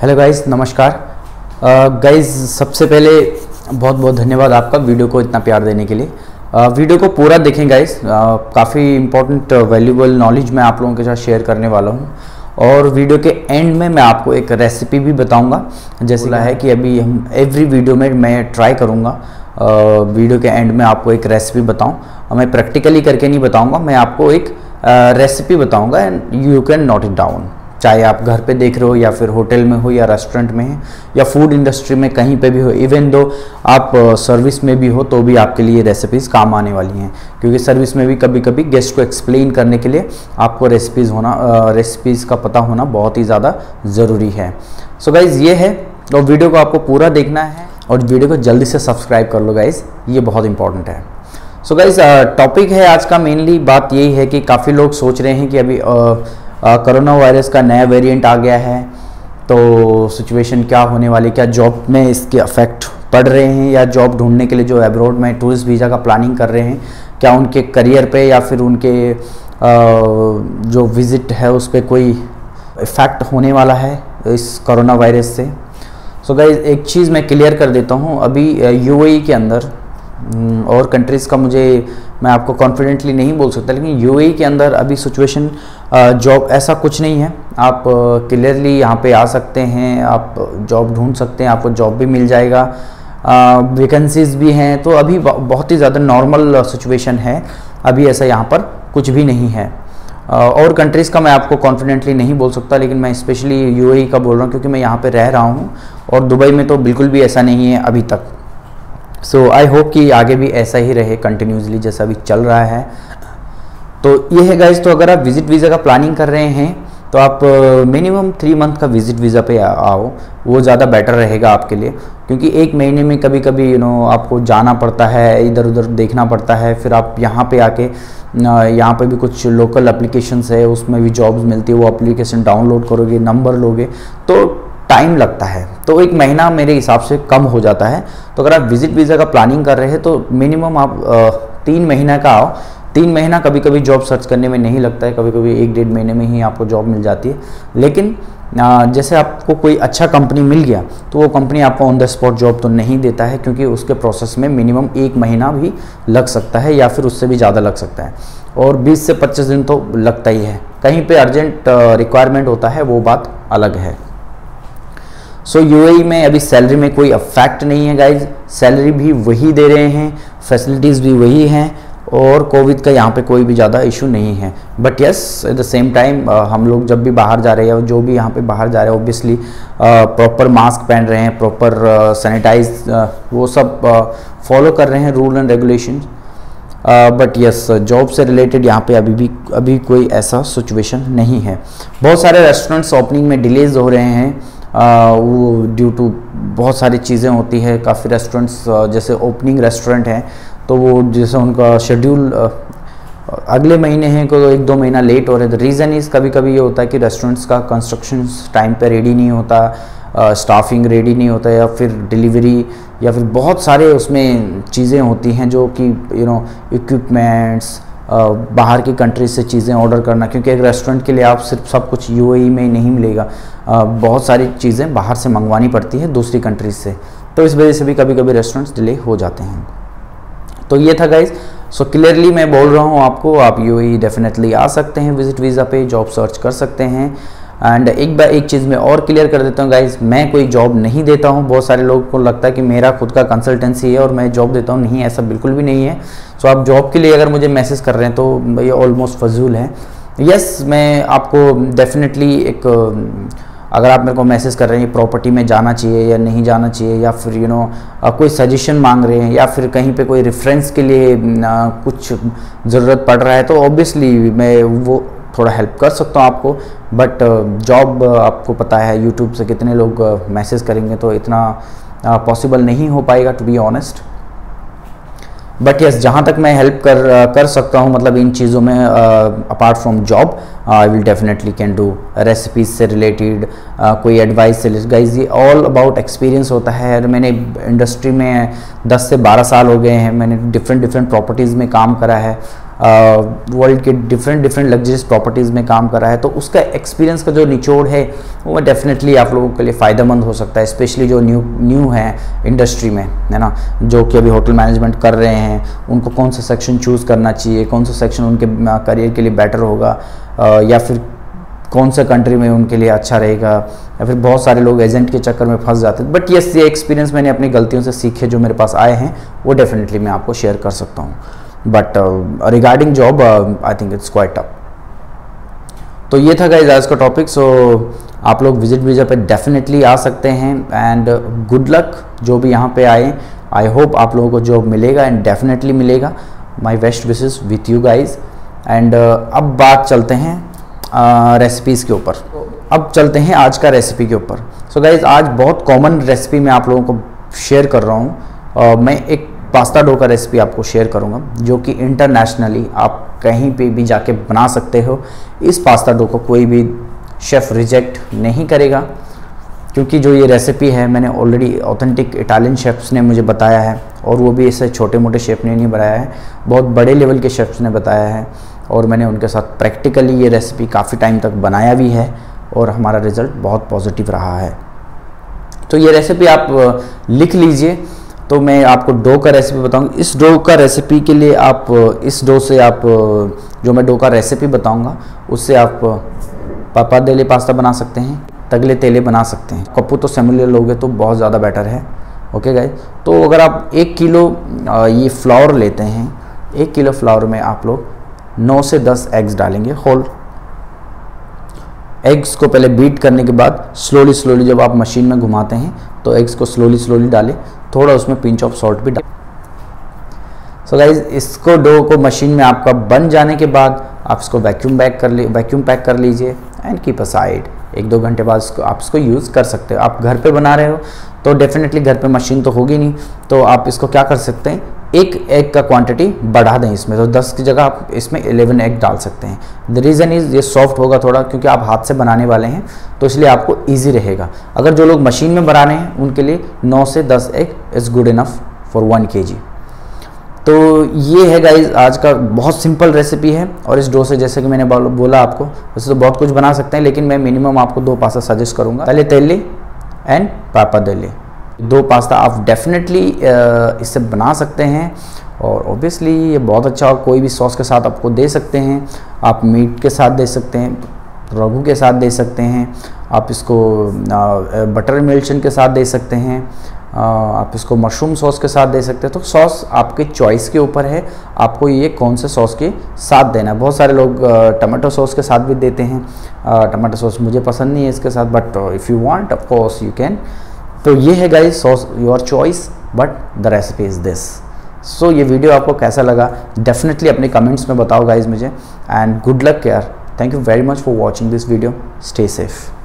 Hello guys नमस्कार। Guys सबसे पहले बहुत बहुत धन्यवाद आपका वीडियो को इतना प्यार देने के लिए। uh, वीडियो को पूरा देखें गाइस। काफ़ी इंपॉर्टेंट वैल्यूबल नॉलेज मैं आप लोगों के साथ शेयर करने वाला हूँ। और वीडियो के एंड में मैं आपको एक रेसिपी भी बताऊँगा। जैसे है कि अभी हम एवरी वीडियो में मैं ट्राई करूँगा। वीडियो के एंड में आपको एक रेसिपी बताऊँ। मैं प्रैक्टिकली करके नहीं बताऊँगा। मैं आपको एक रेसिपी बताऊँगा and you can note it down चाहे आप घर पे देख रहे हो या फिर होटल में हो या रेस्टोरेंट में है या फ़ूड इंडस्ट्री में कहीं पे भी हो इवन दो आप सर्विस में भी हो तो भी आपके लिए रेसिपीज़ काम आने वाली हैं। क्योंकि सर्विस में भी कभी कभी गेस्ट को एक्सप्लेन करने के लिए आपको रेसिपीज़ होना रेसिपीज़ का पता होना बहुत ही ज़्यादा ज़रूरी है। सो so गाइज़ ये है तो वीडियो को आपको पूरा देखना है और वीडियो को जल्दी से सब्सक्राइब कर लो गाइज़ ये बहुत इंपॉर्टेंट है। सो गाइज़ टॉपिक है आज का मेनली बात यही है कि काफ़ी लोग सोच रहे हैं कि अभी uh, कोरोना वायरस का नया वेरिएंट आ गया है तो सिचुएशन क्या होने वाली, क्या जॉब में इसके अफेक्ट पड़ रहे हैं, या जॉब ढूँढने के लिए जो अब्रॉड में टूरिस्ट वीज़ा का प्लानिंग कर रहे हैं, क्या उनके करियर पे या फिर उनके जो विज़िट है उस पर कोई इफ़ेक्ट होने वाला है इस कोरोना वायरस से? सो so गाइज़ एक चीज़ मैं क्लियर कर देता हूँ, अभी यूएई के अंदर और कंट्रीज़ का मुझे, मैं आपको कॉन्फिडेंटली नहीं बोल सकता, लेकिन यूएई के अंदर अभी सिचुएशन जॉब ऐसा कुछ नहीं है। आप क्लियरली यहाँ पे आ सकते हैं, आप जॉब ढूंढ सकते हैं, आपको जॉब भी मिल जाएगा। वैकेंसीज भी हैं तो अभी बहुत ही ज़्यादा नॉर्मल सिचुएशन है। अभी ऐसा यहाँ पर कुछ भी नहीं है। और कंट्रीज़ का मैं आपको कॉन्फिडेंटली नहीं बोल सकता, लेकिन मैं स्पेशली यूएई का बोल रहा हूँ, क्योंकि मैं यहाँ पे रह रहा हूँ, और दुबई में तो बिल्कुल भी ऐसा नहीं है अभी तक। सो आई होप कि आगे भी ऐसा ही रहे कंटिन्यूसली जैसा अभी चल रहा है। तो ये है गाइज़ तो अगर आप विज़िट वीज़ा का प्लानिंग कर रहे हैं तो आप मिनिमम थ्री मंथ का विज़िट वीज़ा पे आओ। वो ज़्यादा बेटर रहेगा आपके लिए। क्योंकि एक महीने में कभी कभी यू नो आपको जाना पड़ता है इधर उधर देखना पड़ता है, फिर आप यहाँ पे आके यहाँ पे भी कुछ लोकल एप्लीकेशंस है, उसमें भी जॉब्स मिलती है, वो एप्लीकेशन डाउनलोड करोगे नंबर लोगे। तो टाइम लगता है। तो एक महीना मेरे हिसाब से कम हो जाता है। तो अगर आप विज़िट वीज़ा का प्लानिंग कर रहे हैं तो मिनिमम आप तीन महीना का आओ। तीन महीना कभी कभी जॉब सर्च करने में नहीं लगता है। कभी कभी एक डेढ़ महीने में ही आपको जॉब मिल जाती है। लेकिन जैसे आपको कोई अच्छा कंपनी मिल गया तो वो कंपनी आपको ऑन द स्पॉट जॉब तो नहीं देता है, क्योंकि उसके प्रोसेस में मिनिमम एक महीना भी लग सकता है या फिर उससे भी ज़्यादा लग सकता है। और 20 से 25 दिन तो लगता ही है। कहीं पे अर्जेंट रिक्वायरमेंट होता है, वो बात अलग है। सो so, यूएई में अभी सैलरी में कोई अफेक्ट नहीं है गाइज़ सैलरी भी वही दे रहे हैं फैसिलिटीज़ भी वही हैं और कोविड का यहाँ पे कोई भी ज़्यादा इशू नहीं है. But yes at the same time हम लोग जब भी बाहर जा रहे हैं जो भी यहाँ पे बाहर जा रहे हैं ऑब्वियसली प्रॉपर मास्क पहन रहे हैं प्रॉपर सैनिटाइज uh, uh, वो सब फॉलो uh, कर रहे हैं rule and regulation but yes job से रिलेटेड यहाँ पे अभी भी अभी कोई ऐसा सिचुएशन नहीं है. बहुत सारे रेस्टोरेंट्स ओपनिंग में डिलेज हो रहे हैं. वो ड्यू टू बहुत सारी चीज़ें होती है, काफ़ी रेस्टोरेंट्स जैसे ओपनिंग रेस्टोरेंट हैं तो वो जैसे उनका शेड्यूल अगले महीने हैं को तो एक दो महीना लेट हो रहे थे रीज़न इज़ कभी कभी ये होता है कि रेस्टोरेंट्स का कंस्ट्रक्शन टाइम पे रेडी नहीं होता स्टाफिंग रेडी नहीं होता, या फिर डिलीवरी या फिर बहुत सारे उसमें चीज़ें होती हैं जो कि यू नो इक्विपमेंट्स बाहर की कंट्री से चीज़ें ऑर्डर करना, क्योंकि एक रेस्टोरेंट के लिए आप सिर्फ़ सब कुछ यूएई में में नहीं मिलेगा। बहुत सारी चीज़ें बाहर से मंगवानी पड़ती है दूसरी कंट्रीज़ से। तो इस वजह से भी कभी कभी रेस्टोरेंट्स डिले हो जाते हैं। तो ये था गाइज़ सो क्लियरली मैं बोल रहा हूँ आपको, आप यू डेफिनेटली e आ सकते हैं विज़िट वीज़ा पे जॉब सर्च कर सकते हैं। एंड एक बार एक चीज़ मैं और क्लियर कर देता हूँ गाइज़ मैं कोई जॉब नहीं देता हूँ। बहुत सारे लोगों को लगता है कि मेरा खुद का कंसल्टेंसी है और मैं जॉब देता हूँ। नहीं ऐसा बिल्कुल भी नहीं है। सो आप जॉब के लिए अगर मुझे मैसेज कर रहे हैं तो ये ऑलमोस्ट फजूल है। यस yes, मैं आपको डेफिनेटली एक अगर आप मेरे को मैसेज कर रहे हैं प्रॉपर्टी में जाना चाहिए या नहीं जाना चाहिए या फिर यू नो कोई सजेशन मांग रहे हैं या फिर कहीं पे कोई रेफरेंस के लिए कुछ ज़रूरत पड़ रहा है तो ऑब्वियसली मैं वो थोड़ा हेल्प कर सकता हूँ आपको बट जॉब आपको पता है यूट्यूब से कितने लोग मैसेज करेंगे तो इतना पॉसिबल नहीं हो पाएगा to be honest but yes जहाँ तक मैं हेल्प कर कर सकता हूँ मतलब इन चीज़ों में apart from job I will definitely can do recipes से रिलेटेड uh, कोई एडवाइस से गाइज़ ये ऑल अबाउट एक्सपीरियंस होता है. और मैंने इंडस्ट्री में 10 से 12 साल हो गए हैं. मैंने डिफरेंट डिफरेंट प्रॉपर्टीज़ में काम करा है. वर्ल्ड के डिफरेंट डिफरेंट लग्जरियस प्रॉपर्टीज़ में काम कर रहा है तो उसका एक्सपीरियंस का जो निचोड़ है, वो डेफिनेटली आप लोगों के लिए फ़ायदेमंद हो सकता है स्पेशली जो न्यू न्यू है इंडस्ट्री में, है ना? जो कि अभी होटल मैनेजमेंट कर रहे हैं, उनको कौन सा सेक्शन चूज़ करना चाहिए, कौन सा सेक्शन उनके करियर के लिए बेटर होगा या फिर कौन सा कंट्री में उनके लिए अच्छा रहेगा, या फिर बहुत सारे लोग एजेंट के चक्कर में फंस जाते हैं। बट यस ये एक्सपीरियंस मैंने अपनी गलतियों से सीखे, जो मेरे पास आए हैं, वो डेफिनेटली मैं आपको शेयर कर सकता हूँ। But regarding job I think it's quite up तो ये था गाइज़ आज का टॉपिक सो आप लोग विज़िट वीज़ा पे डेफिनेटली आ सकते हैं एंड गुड लक जो भी यहाँ पे आए. आई होप आप लोगों को जॉब मिलेगा एंड डेफिनेटली मिलेगा. My best wishes with you guys and अब बात चलते हैं रेसिपीज़ uh, के ऊपर. अब चलते हैं आज का रेसिपी के ऊपर. सो गाइज़ आज बहुत कॉमन रेसिपी मैं आप लोगों को शेयर कर रहा हूँ. Uh, मैं एक पास्ता डो का रेसिपी आपको शेयर करूँगा, जो कि इंटरनेशनली आप कहीं पे भी जाके बना सकते हो। इस पास्ता डो को कोई भी शेफ़ रिजेक्ट नहीं करेगा, क्योंकि जो ये रेसिपी है, मैंने ऑलरेडी ऑथेंटिक इटालियन शेफ्स ने मुझे बताया है, और वो भी ऐसे छोटे मोटे शेफ़ ने नहीं बनाया है। बहुत बड़े लेवल के शेफ्स ने बताया है, और मैंने उनके साथ प्रैक्टिकली ये रेसिपी काफ़ी टाइम तक बनाया भी है, और हमारा रिज़ल्ट बहुत पॉजिटिव रहा है। तो ये रेसिपी आप लिख लीजिए। तो मैं आपको डो का रेसिपी बताऊँगा। इस डो का रेसिपी के लिए आप, इस डो से आप, जो मैं डो का रेसिपी बताऊँगा, उससे आप पापा देले पास्ता बना सकते हैं तगले तेले बना सकते हैं। कप्पू तो सेमुलर लोगे तो बहुत ज़्यादा बेटर है। ओके गाइज़ तो अगर आप एक किलो ये फ्लावर लेते हैं, एक किलो फ्लावर में आप लोग नौ से दस एग्स डालेंगे होल एग्स को पहले बीट करने के बाद स्लोली स्लोली जब आप मशीन में घुमाते हैं तो एग्स को स्लोली स्लोली डालें। थोड़ा उसमें पिंच ऑफ़ सॉल्ट भी डालें। सो so गाइज़ इसको डो को मशीन में आपका बन जाने के बाद आप इसको वैक्यूम बैक कर ली वैक्यूम पैक कर लीजिए एंड कीप अ साइड एक दो घंटे बाद इसको, आप इसको यूज़ कर सकते हो। आप घर पे बना रहे हो तो डेफिनेटली घर पे मशीन तो होगी नहीं। तो आप इसको क्या कर सकते हैं? एक एग का क्वांटिटी बढ़ा दें इसमें। तो 10 की जगह आप इसमें 11 एग डाल सकते हैं। द रीज़न इज़ ये सॉफ्ट होगा थोड़ा, क्योंकि आप हाथ से बनाने वाले हैं तो इसलिए आपको ईजी रहेगा। अगर जो लोग मशीन में बना रहे हैं, उनके लिए 9 से 10 egg is good enough for one के तो ये है गाइज़ आज का बहुत सिंपल रेसिपी है, और इस डो से जैसे कि मैंने बोला आपको, वैसे तो बहुत कुछ बना सकते हैं, लेकिन मैं मिनिमम आपको दो पासा सजेस्ट करूँगा। पहले तेली एंड पापा देले दो पास्ता आप डेफिनेटली इससे बना सकते हैं और ओबियसली ये बहुत अच्छा और कोई भी सॉस के साथ आपको दे सकते हैं। आप मीट के साथ दे सकते हैं, रघु के साथ दे सकते हैं, आप इसको बटर मिल्शन के साथ दे सकते हैं आप इसको मशरूम सॉस के साथ दे सकते हैं। तो सॉस आपके चॉइस के ऊपर है, आपको ये कौन से सॉस के साथ देना है। बहुत सारे लोग टमाटो सॉस के साथ भी देते हैं। टमाटो सॉस मुझे पसंद नहीं है इसके साथ but if you want of course you can तो ये है guys your choice but the recipe is this so ये वीडियो आपको कैसा लगा? डेफिनेटली अपने कमेंट्स में बताओ गाइज़ मुझे and good luck care thank you very much for watching this video stay safe